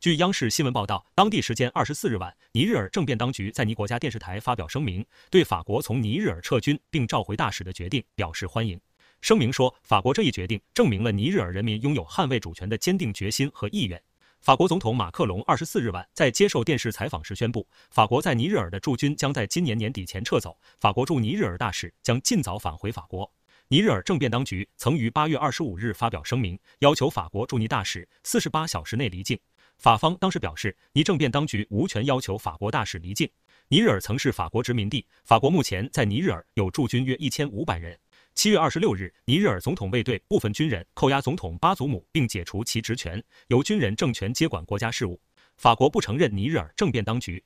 据央视新闻报道，当地时间二十四日晚，尼日尔政变当局在尼国家电视台发表声明，对法国从尼日尔撤军并召回大使的决定表示欢迎。声明说，法国这一决定证明了尼日尔人民拥有捍卫主权的坚定决心和意愿。法国总统马克龙二十四日晚在接受电视采访时宣布，法国在尼日尔的驻军将在今年年底前撤走，法国驻尼日尔大使将尽早返回法国。尼日尔政变当局曾于八月二十五日发表声明，要求法国驻尼大使四十八小时内离境。法方当时表示，尼政变当局无权要求法国大使离境。尼日尔曾是法国殖民地，法国目前在尼日尔有驻军约一千五百人。七月二十六日，尼日尔总统卫队部分军人扣押总统巴祖姆，并解除其职权，由军人政权接管国家事务。法国不承认尼日尔政变当局。